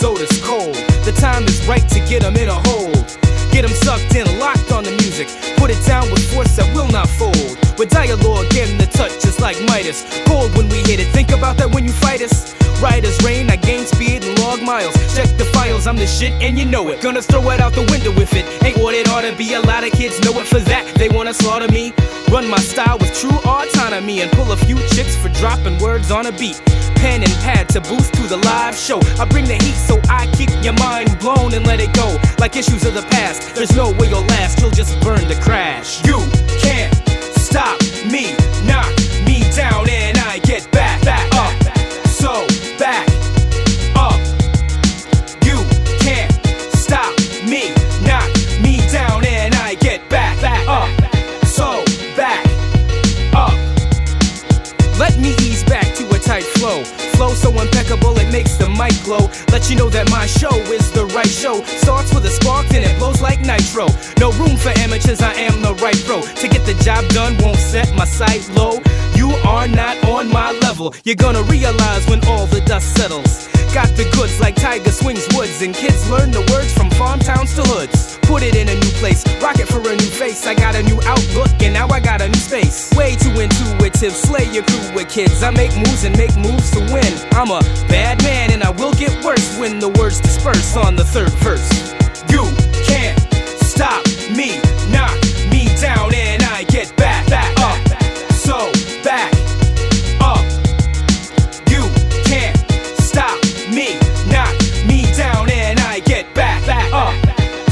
soda's cold. The time is right to get them in a hold. Get them sucked in, locked on the music. Put it down with force that will not fold. With dialogue getting the touch just like Midas. Cold when we hit it, think about that when you fight us. Right as rain, I gain speed and log miles. Check the files, I'm the shit and you know it. Gonna throw it out the window if it ain't what it ought to be. A lot of kids know it for that, they wanna slaughter me. Run my style with true autonomy and pull a few chicks for dropping words on a beat. Pen and pad to boost to the live show. I bring the heat so I keep your mind blown and let it go. Like issues of the past, there's no way you'll last, you'll just burn to crash. You can't stop me, knock me down, and I get back, back up. So back up. You can't stop me, knock me down, and I get back, back up. Mic glow. Let you know that my show is the right show. Starts with a spark, then it blows like nitro. No room for amateurs, I am the right pro. To get the job done, won't set my sight low. You are not on my level. You're gonna realize when all the dust settles. Got the goods like Tiger Swings Woods, and kids learn the words from farm towns to hoods. Put it in a new place, rock it for a new face. I got a new outlook, and now I got a new space. Way too intuitive, slay your crew with kids. I make moves and make moves to win. I'm a bad get worse when the words disperse on the third verse. You can't stop me, knock me down, and I get back, back up. So back up. You can't stop me, knock me down, and I get back, back up.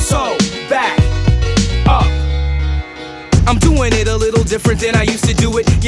So back up. I'm doing it a little different than I used to.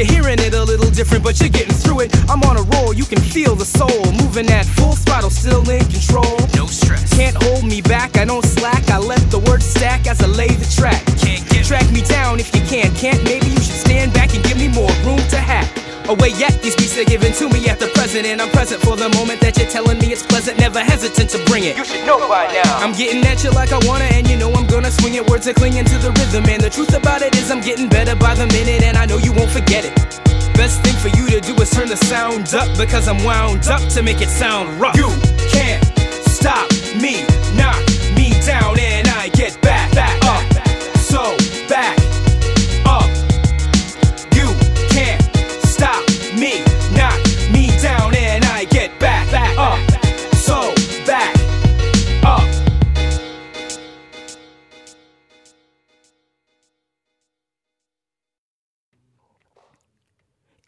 You're hearing it a little different, but you're getting through it. I'm on a roll, you can feel the soul moving at full throttle, still in control. No stress. Can't hold me back, I don't slack. I let the word stack as I lay the track. Can't get track me down if you can. Can't, maybe you should stand back and give me more room to hack. Away yet, these beats are given to me at the present, and I'm present for the moment that you're telling me it's pleasant. Never hesitant to bring it. You should know by now. I'm getting at you like I wanna, and you know I'm gonna swing it. Words are clinging to the rhythm, and the truth about it is I'm getting better by the minute, and I know you won't forget it. Best thing for you to do is turn the sound up because I'm wound up to make it sound rough. You can't stop me, me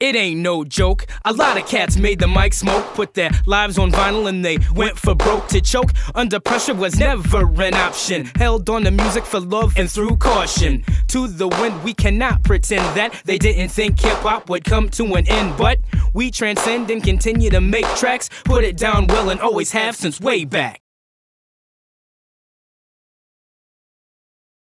It ain't no joke. A lot of cats made the mic smoke, put their lives on vinyl, and they went for broke to choke. Under pressure was never an option. Held on to music for love and through caution. To the wind, we cannot pretend that they didn't think hip hop would come to an end. But we transcend and continue to make tracks, put it down well, and always have since way back.